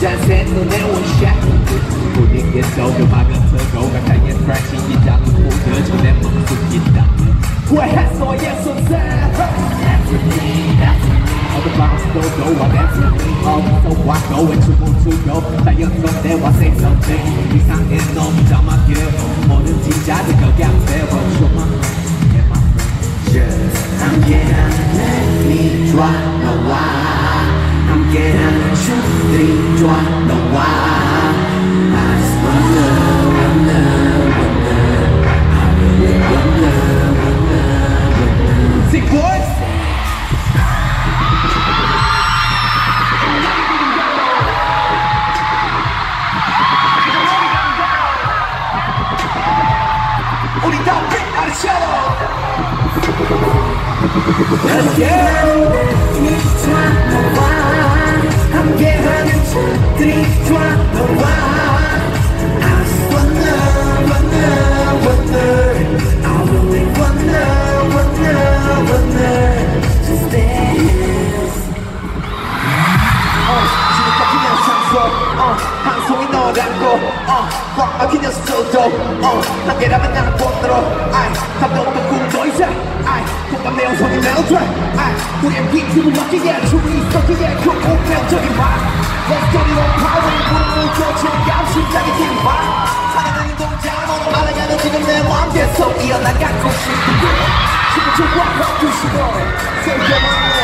Giàn sen từ nếu quên shack Cô đi kết cấu được ba ngân thơ cấu Và cái nhân crack chỉ nhìn đắng Cô nhớ cho đem mộng sụp nhìn đắng Quê hát rồi em xuân xa That's a me, that's a me All the bombs don't go, I'm that's a me All the so I go and you want to go Tại nhân không đeo, I say something Vì sang em non no why I'm getting truth, trophy, do I know why? I just wonder, wonder, wonder I really wonder, wonder, wonder Sick boys! Down, cello. Let's go. 한 송이 너라고. 어꽉 막힌 녀석도 어 함께라면 나는 본드로. 아이 감동도 꿈도 이제 아이 공감 내용 손이 멜드래 아이 우리의 비트를 맡기게 춤이 섞이게 그 운명적인 말 Let's get it on power 무릎을 쫓아가 심장이 말 사랑하는 모두 말아가는 지금 내 마음 계속 이어나가고 싶은데 지금 좋아 바꾸시고 Say your mind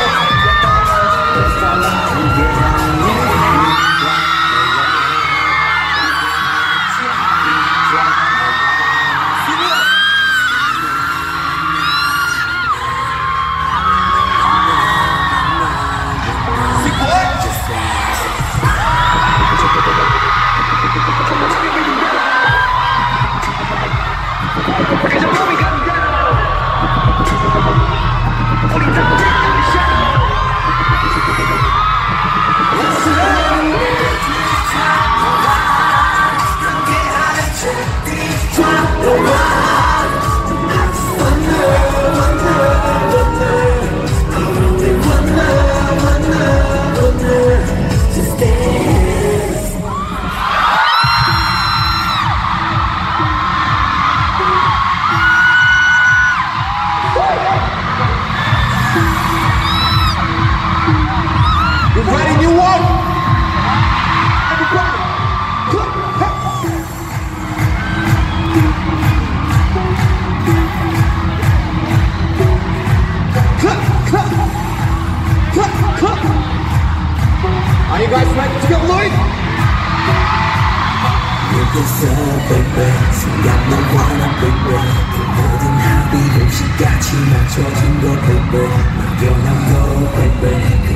여기서 baby. 생각만 화나 baby. 그 모든 합의를 시같이 맞춰진 거 baby. 거 위로가 된다는 걸 baby